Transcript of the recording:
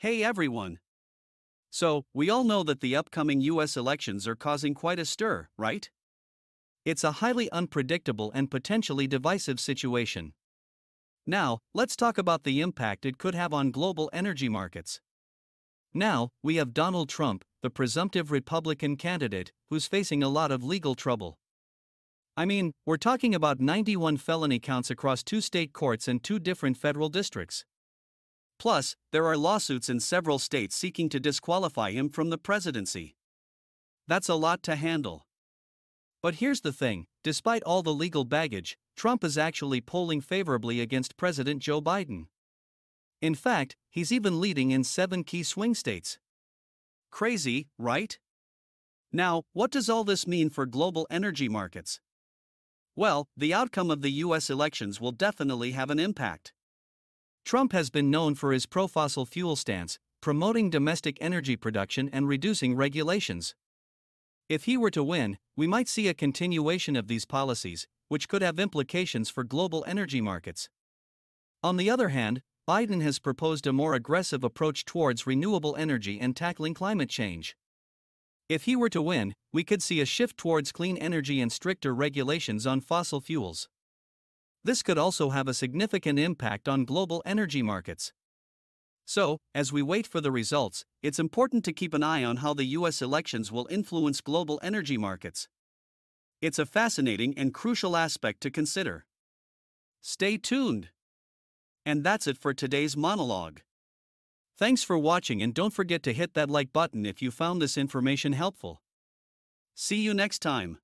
Hey everyone! So, we all know that the upcoming US elections are causing quite a stir, right? It's a highly unpredictable and potentially divisive situation. Now, let's talk about the impact it could have on global energy markets. Now, we have Donald Trump, the presumptive Republican candidate, who's facing a lot of legal trouble. I mean, we're talking about 91 felony counts across two state courts and two different federal districts. Plus, there are lawsuits in several states seeking to disqualify him from the presidency. That's a lot to handle. But here's the thing despite all the legal baggage, Trump is actually polling favorably against President Joe Biden. In fact, he's even leading in seven key swing states. Crazy, right? Now, what does all this mean for global energy markets? Well, the outcome of the US elections will definitely have an impact. Trump has been known for his pro fossil fuel stance, promoting domestic energy production and reducing regulations. If he were to win, we might see a continuation of these policies, which could have implications for global energy markets. On the other hand, Biden has proposed a more aggressive approach towards renewable energy and tackling climate change. If he were to win, we could see a shift towards clean energy and stricter regulations on fossil fuels. This could also have a significant impact on global energy markets. So, as we wait for the results, it's important to keep an eye on how the US elections will influence global energy markets. It's a fascinating and crucial aspect to consider. Stay tuned. And that's it for today's monologue. Thanks for watching and don't forget to hit that like button if you found this information helpful. See you next time.